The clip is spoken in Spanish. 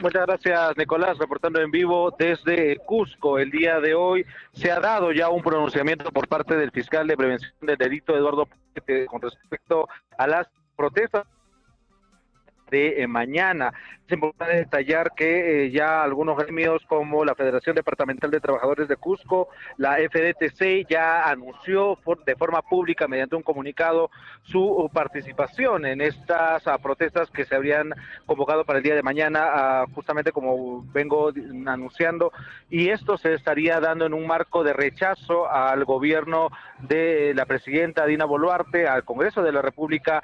Muchas gracias, Nicolás, reportando en vivo desde Cusco. El día de hoy se ha dado ya un pronunciamiento por parte del fiscal de prevención del delito, Eduardo, con respecto a las protestas de eh, mañana. Es importante detallar que eh, ya algunos gremios como la Federación Departamental de Trabajadores de Cusco, la FDTC, ya anunció de forma pública mediante un comunicado su participación en estas ah, protestas que se habrían convocado para el día de mañana, ah, justamente como vengo anunciando, y esto se estaría dando en un marco de rechazo al gobierno de la presidenta Dina Boluarte, al Congreso de la República